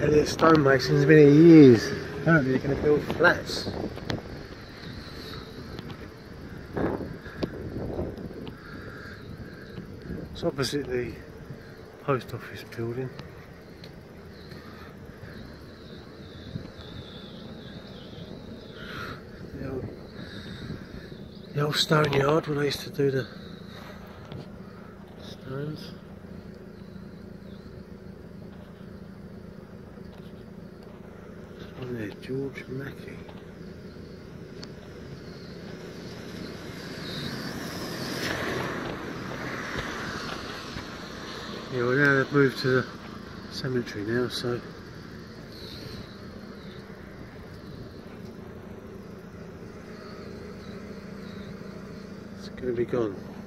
Elliott Stonemason's been here years. Apparently they're going to build flats. It's opposite the post office building. The old, the old stone yard where they used to do the stones. There, George Mackey. Yeah, well now they've moved to the cemetery now, so it's going to be gone.